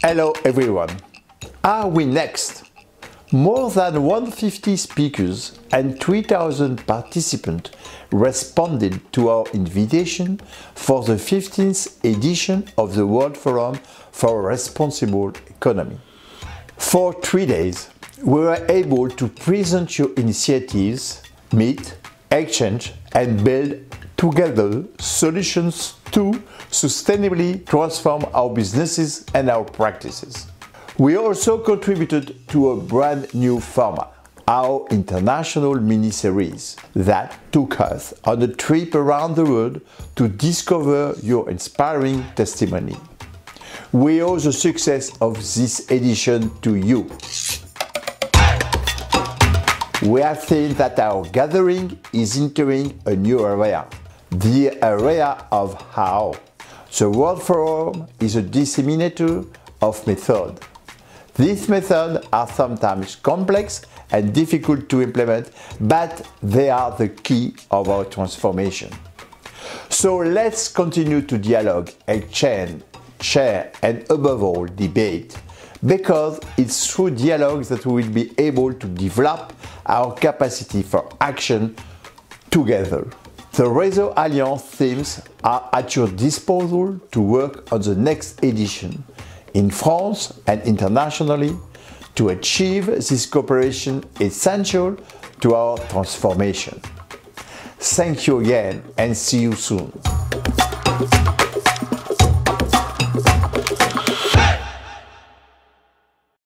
Hello everyone. Are we next? More than 150 speakers and 3,000 participants responded to our invitation for the 15th edition of the World Forum for Responsible Economy. For three days, we were able to present your initiatives, meet, exchange, and build together solutions to sustainably transform our businesses and our practices. We also contributed to a brand new format, our international mini series, that took us on a trip around the world to discover your inspiring testimony. We owe the success of this edition to you. We have seen that our gathering is entering a new area, the area of how. The World Forum is a disseminator of method. These methods are sometimes complex and difficult to implement, but they are the key of our transformation. So let's continue to dialogue, exchange, share, and above all, debate, because it's through dialogue that we will be able to develop our capacity for action together. The Réseau Alliances teams are at your disposal to work on the next edition in France and internationally to achieve this cooperation essential to our transformation. Thank you again and see you soon.